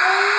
Ah!